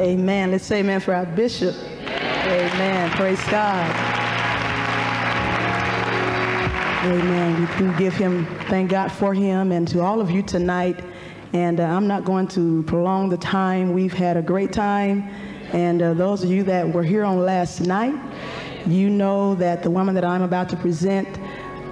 Amen. Let's say amen for our bishop. Amen. Praise God. Amen. We can give him, thank God for him, and to all of you tonight. And uh, I'm not going to prolong the time. We've had a great time. And uh, those of you that were here on last night, you know that the woman that I'm about to present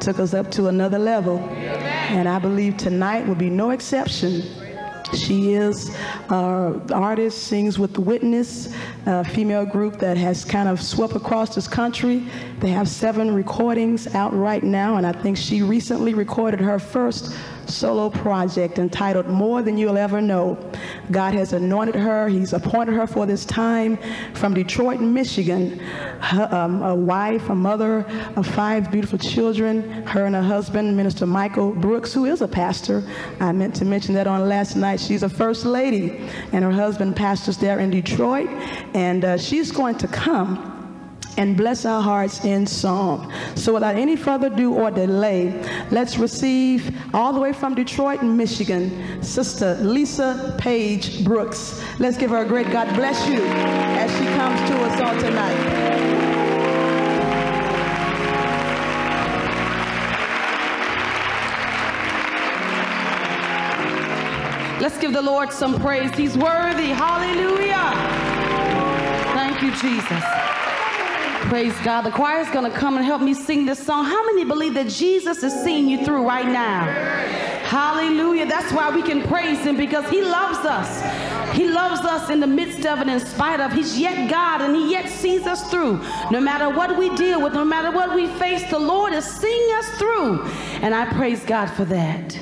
took us up to another level. And I believe tonight will be no exception. She is uh, artist, sings with the Witness, a female group that has kind of swept across this country. They have seven recordings out right now, and I think she recently recorded her first solo project entitled More Than You'll Ever Know. God has anointed her, He's appointed her for this time from Detroit, Michigan. Her, um, a wife, a mother of five beautiful children, her and her husband, Minister Michael Brooks, who is a pastor. I meant to mention that on last night. She's a first lady, and her husband pastors there in Detroit, and uh, she's going to come and bless our hearts in song. So without any further ado or delay, let's receive all the way from Detroit, Michigan, Sister Lisa Page Brooks. Let's give her a great God bless you as she comes to us all tonight. Let's give the Lord some praise. He's worthy. Hallelujah. Thank you, Jesus. Praise God. The choir is going to come and help me sing this song. How many believe that Jesus is seeing you through right now? Hallelujah. That's why we can praise him because he loves us. He loves us in the midst of it, in spite of. He's yet God and he yet sees us through. No matter what we deal with, no matter what we face, the Lord is seeing us through. And I praise God for that.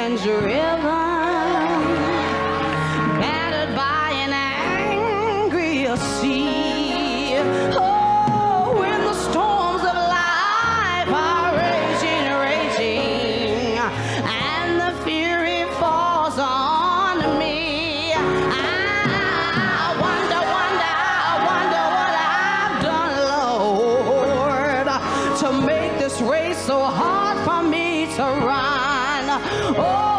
And you're in love. Oh.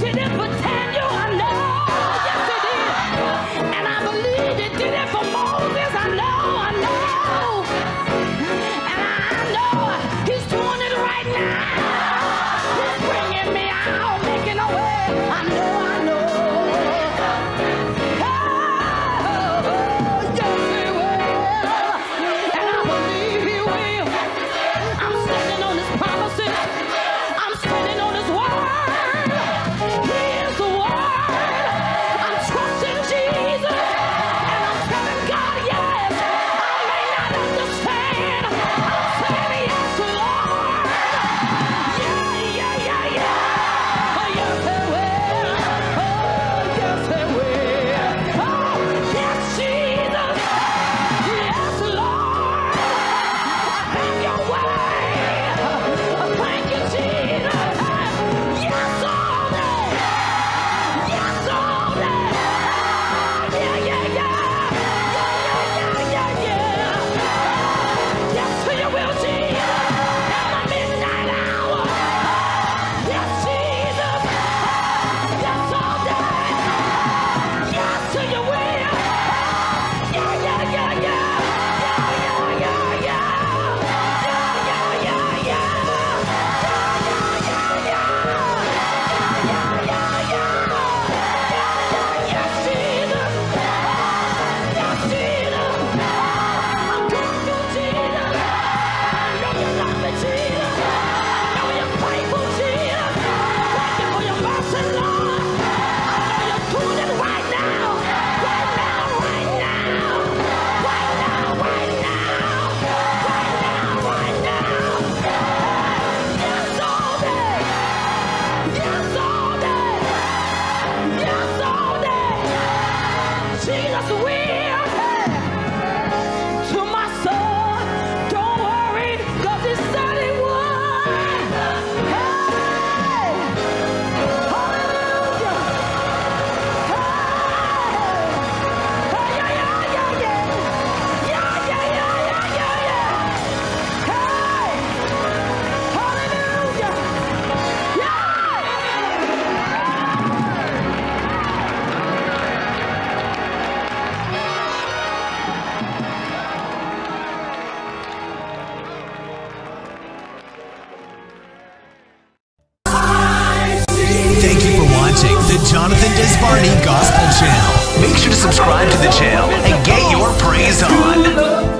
today. Barney Gospel Channel. Make sure to subscribe to the channel and get your praise on.